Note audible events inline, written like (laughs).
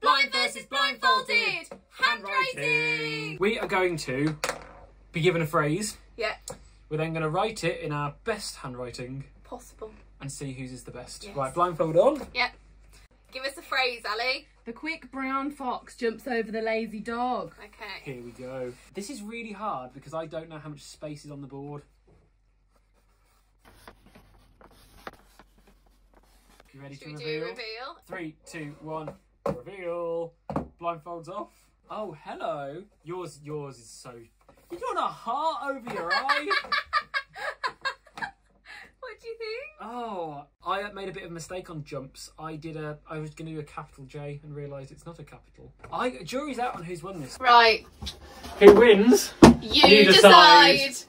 Blind versus blindfolded. Handwriting. We are going to be given a phrase. Yeah, We're then going to write it in our best handwriting possible. and see whose is the best. Yes. Right, blindfold on. Yeah. Give us a phrase, Ali. The quick brown fox jumps over the lazy dog. Okay. Here we go. This is really hard because I don't know how much space is on the board. You ready Should to we reveal? do reveal? Three, two, one. Reveal. Blindfolds off. Oh, hello. Yours, yours is so. You got a heart over your eye. (laughs) What do you think? Oh, I made a bit of a mistake on jumps. I did a. I was going to do a capital J and realised it's not a capital. I jury's out on who's won this. Right. Who wins? You, You decide. decide.